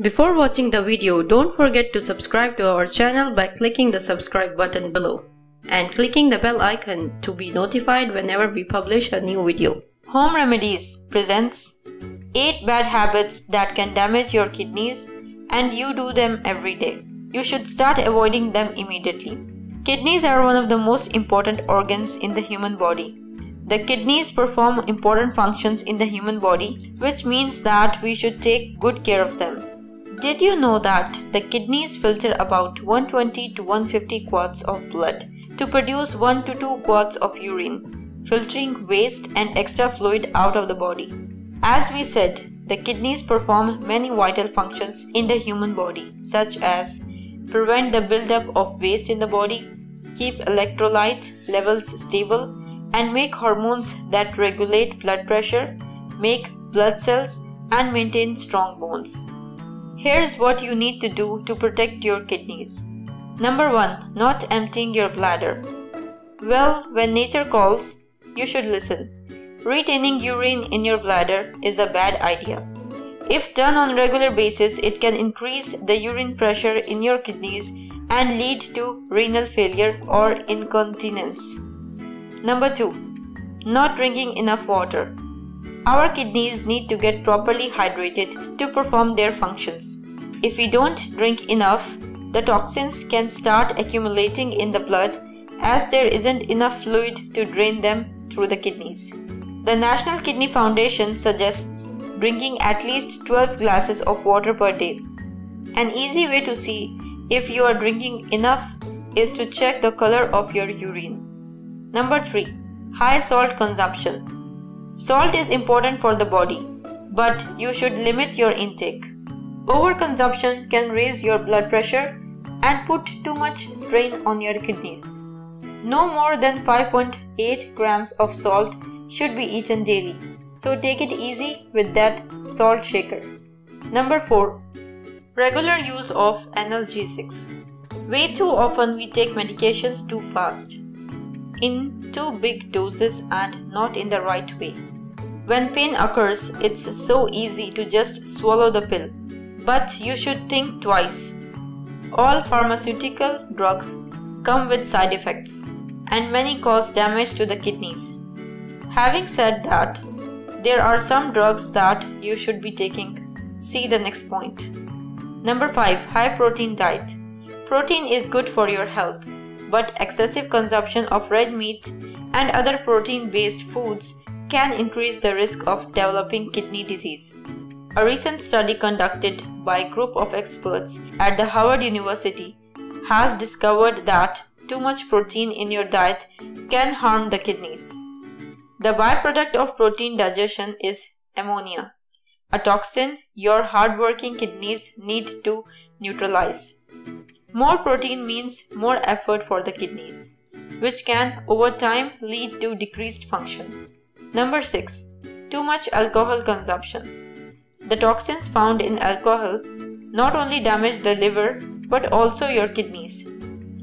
Before watching the video, don't forget to subscribe to our channel by clicking the subscribe button below and clicking the bell icon to be notified whenever we publish a new video. Home Remedies presents 8 bad habits that can damage your kidneys and you do them every day. You should start avoiding them immediately. Kidneys are one of the most important organs in the human body. The kidneys perform important functions in the human body, which means that we should take good care of them. Did you know that the kidneys filter about 120 to 150 quarts of blood to produce 1 to 2 quarts of urine, filtering waste and extra fluid out of the body? As we said, the kidneys perform many vital functions in the human body, such as prevent the buildup of waste in the body, keep electrolyte levels stable, and make hormones that regulate blood pressure, make blood cells, and maintain strong bones. Here's what you need to do to protect your kidneys. Number 1. Not emptying your bladder. Well, when nature calls, you should listen. Retaining urine in your bladder is a bad idea. If done on a regular basis, it can increase the urine pressure in your kidneys and lead to renal failure or incontinence. Number 2. Not drinking enough water. Our kidneys need to get properly hydrated to perform their functions. If we don't drink enough, the toxins can start accumulating in the blood as there isn't enough fluid to drain them through the kidneys. The National Kidney Foundation suggests drinking at least 12 glasses of water per day. An easy way to see if you are drinking enough is to check the color of your urine. Number 3. High salt consumption. Salt is important for the body, but you should limit your intake. Overconsumption can raise your blood pressure and put too much strain on your kidneys. No more than 5.8 grams of salt should be eaten daily, so take it easy with that salt shaker. Number 4. Regular use of analgesics. Way too often we take medications too fast in too big doses and not in the right way. When pain occurs, it's so easy to just swallow the pill, but you should think twice. All pharmaceutical drugs come with side effects, and many cause damage to the kidneys. Having said that, there are some drugs that you should be taking. See the next point. Number 5 High protein diet. Protein is good for your health but excessive consumption of red meat and other protein based foods can increase the risk of developing kidney disease. A recent study conducted by a group of experts at the Howard University has discovered that too much protein in your diet can harm the kidneys. The byproduct of protein digestion is ammonia, a toxin your hardworking kidneys need to neutralize. More protein means more effort for the kidneys, which can over time lead to decreased function. Number 6. Too much alcohol consumption. The toxins found in alcohol not only damage the liver but also your kidneys.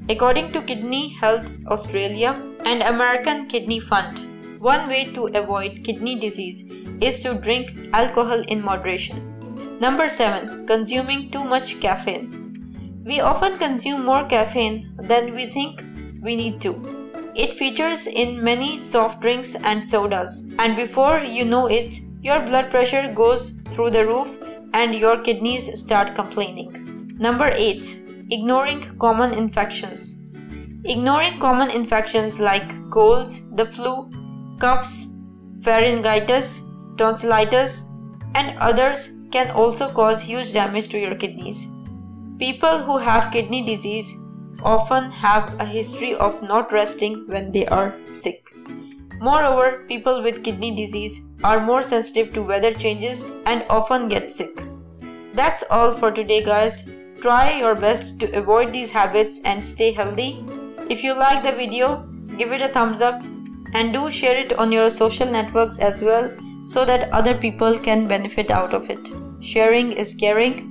According to Kidney Health Australia and American Kidney Fund, one way to avoid kidney disease is to drink alcohol in moderation. Number 7. Consuming too much caffeine. We often consume more caffeine than we think we need to. It features in many soft drinks and sodas, and before you know it, your blood pressure goes through the roof and your kidneys start complaining. Number 8. Ignoring common infections. Ignoring common infections like colds, the flu, coughs, pharyngitis, tonsillitis, and others can also cause huge damage to your kidneys. People who have kidney disease often have a history of not resting when they are sick. Moreover, people with kidney disease are more sensitive to weather changes and often get sick. That's all for today, guys. Try your best to avoid these habits and stay healthy. If you like the video, give it a thumbs up and do share it on your social networks as well so that other people can benefit out of it. Sharing is caring.